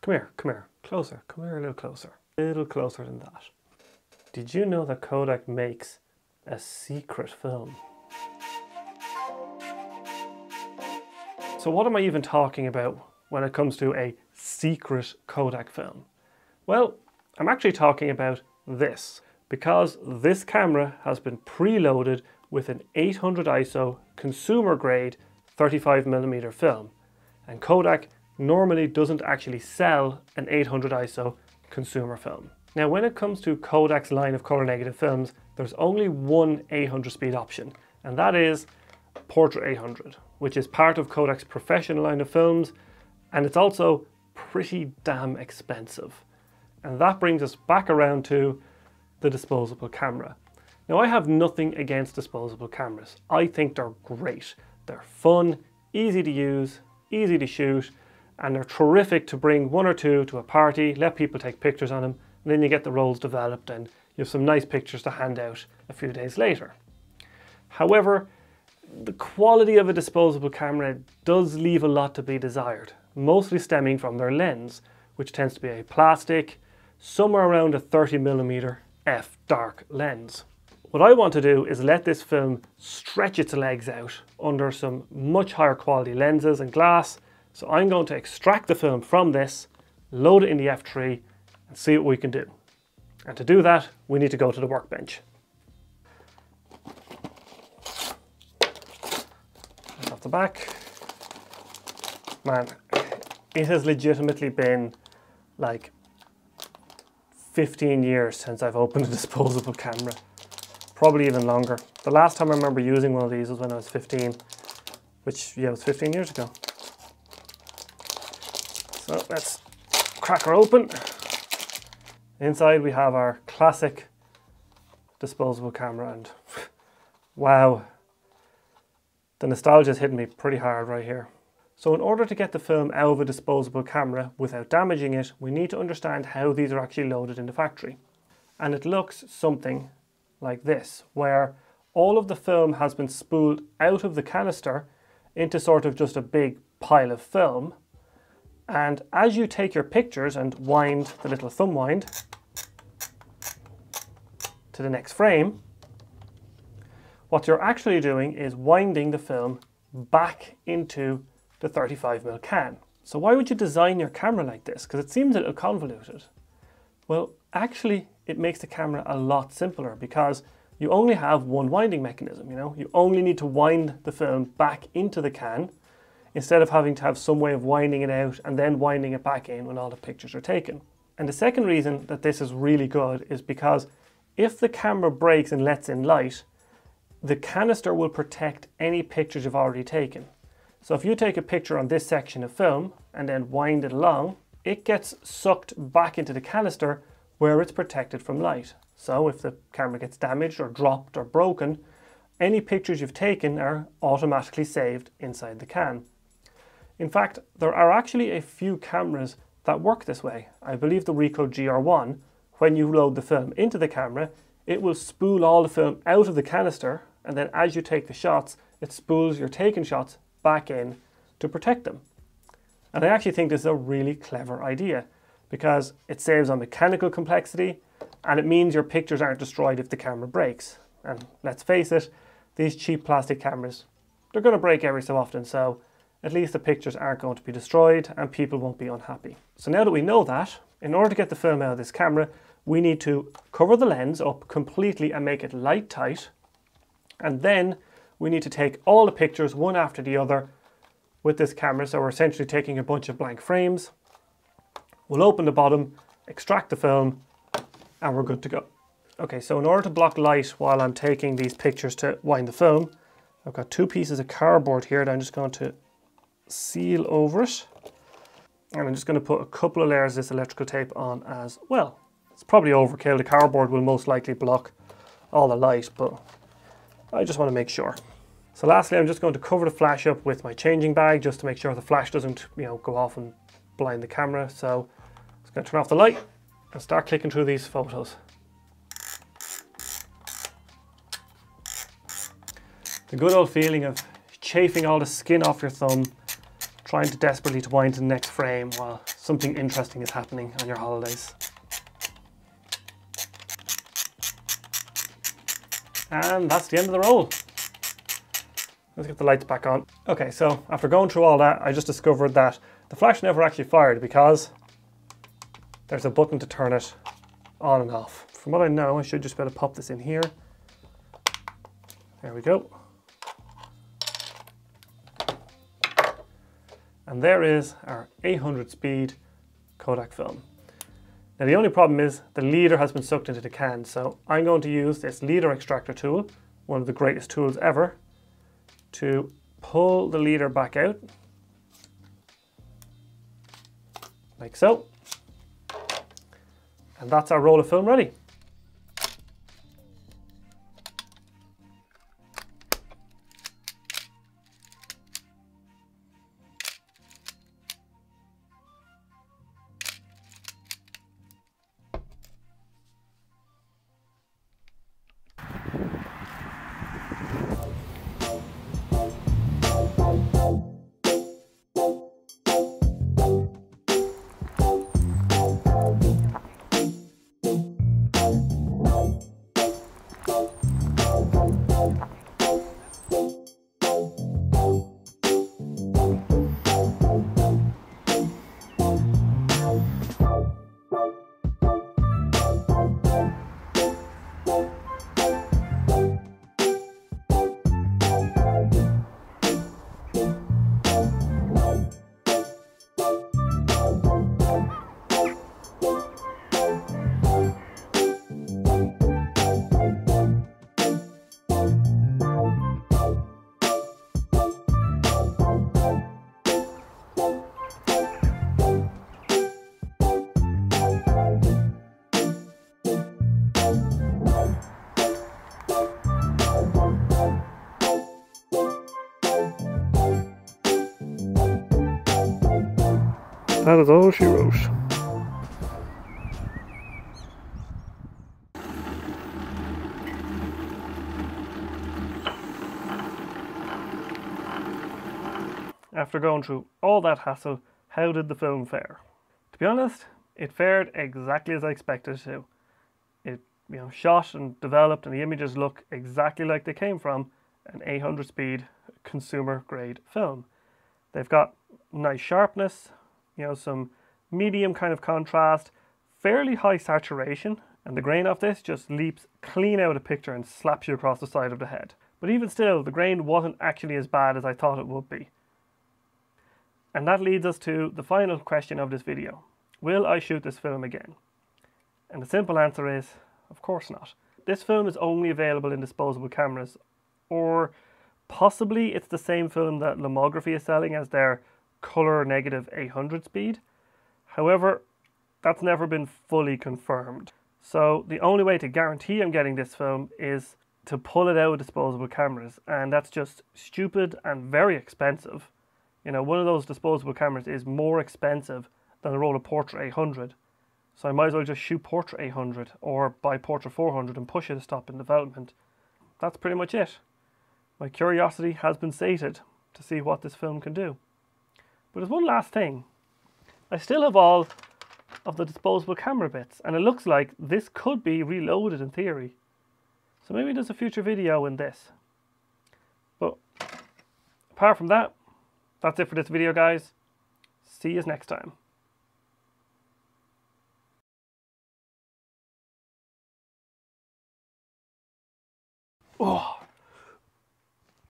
Come here, come here, closer, come here a little closer. A little closer than that. Did you know that Kodak makes a secret film? So what am I even talking about when it comes to a secret Kodak film? Well, I'm actually talking about this because this camera has been preloaded with an 800 ISO consumer grade 35mm film and Kodak normally doesn't actually sell an 800 ISO consumer film. Now when it comes to Kodak's line of color negative films there's only one 800 speed option and that is Portra 800 which is part of Kodak's professional line of films and it's also pretty damn expensive. And that brings us back around to the disposable camera. Now I have nothing against disposable cameras. I think they're great. They're fun, easy to use, easy to shoot, and they're terrific to bring one or two to a party, let people take pictures on them, and then you get the rolls developed and you have some nice pictures to hand out a few days later. However, the quality of a disposable camera does leave a lot to be desired, mostly stemming from their lens, which tends to be a plastic, somewhere around a 30mm f dark lens. What I want to do is let this film stretch its legs out under some much higher quality lenses and glass. So I'm going to extract the film from this, load it in the F3 and see what we can do. And to do that, we need to go to the workbench. Off the back. Man, it has legitimately been like 15 years since I've opened a disposable camera probably even longer. The last time I remember using one of these was when I was 15, which yeah, was 15 years ago. So let's crack her open. Inside we have our classic disposable camera and wow, the nostalgia is hitting me pretty hard right here. So in order to get the film out of a disposable camera without damaging it, we need to understand how these are actually loaded in the factory. And it looks something like this, where all of the film has been spooled out of the canister into sort of just a big pile of film. And as you take your pictures and wind the little thumb wind to the next frame, what you're actually doing is winding the film back into the 35mm can. So why would you design your camera like this? Because it seems a little convoluted. Well, actually, it makes the camera a lot simpler because you only have one winding mechanism, you know? You only need to wind the film back into the can instead of having to have some way of winding it out and then winding it back in when all the pictures are taken. And the second reason that this is really good is because if the camera breaks and lets in light, the canister will protect any pictures you've already taken. So if you take a picture on this section of film and then wind it along, it gets sucked back into the canister where it's protected from light. So if the camera gets damaged or dropped or broken, any pictures you've taken are automatically saved inside the can. In fact, there are actually a few cameras that work this way. I believe the Ricoh GR1, when you load the film into the camera, it will spool all the film out of the canister and then as you take the shots, it spools your taken shots back in to protect them. And I actually think this is a really clever idea because it saves on mechanical complexity and it means your pictures aren't destroyed if the camera breaks. And let's face it, these cheap plastic cameras, they're going to break every so often, so at least the pictures aren't going to be destroyed and people won't be unhappy. So now that we know that, in order to get the film out of this camera, we need to cover the lens up completely and make it light tight. And then we need to take all the pictures one after the other with this camera. So we're essentially taking a bunch of blank frames We'll open the bottom, extract the film, and we're good to go. Okay, so in order to block light while I'm taking these pictures to wind the film, I've got two pieces of cardboard here that I'm just going to seal over it. And I'm just going to put a couple of layers of this electrical tape on as well. It's probably overkill. The cardboard will most likely block all the light, but I just want to make sure. So lastly, I'm just going to cover the flash up with my changing bag just to make sure the flash doesn't, you know, go off and blind the camera. So I'm just going to turn off the light and start clicking through these photos. The good old feeling of chafing all the skin off your thumb, trying to desperately to wind to the next frame while something interesting is happening on your holidays. And that's the end of the roll. Let's get the lights back on. Okay, so after going through all that, I just discovered that the flash never actually fired because there's a button to turn it on and off. From what I know, I should just be able to pop this in here. There we go. And there is our 800 speed Kodak film. Now the only problem is the leader has been sucked into the can, so I'm going to use this leader extractor tool, one of the greatest tools ever, to pull the leader back out, like so. And that's our roll of film ready. That is all she wrote. After going through all that hassle, how did the film fare? To be honest, it fared exactly as I expected it to. It you know shot and developed and the images look exactly like they came from an 800 speed consumer grade film. They've got nice sharpness, you know, some medium kind of contrast, fairly high saturation, and the grain of this just leaps clean out of picture and slaps you across the side of the head. But even still, the grain wasn't actually as bad as I thought it would be. And that leads us to the final question of this video. Will I shoot this film again? And the simple answer is, of course not. This film is only available in disposable cameras, or possibly it's the same film that Lomography is selling as their color negative 800 speed. However, that's never been fully confirmed. So the only way to guarantee I'm getting this film is to pull it out with disposable cameras and that's just stupid and very expensive. You know, one of those disposable cameras is more expensive than a roll of Portra 800. So I might as well just shoot Portra 800 or buy Portra 400 and push it to stop in development. That's pretty much it. My curiosity has been sated to see what this film can do. But there's one last thing. I still have all of the disposable camera bits and it looks like this could be reloaded in theory. So maybe there's a future video in this. But apart from that, that's it for this video guys. See you next time. Oh.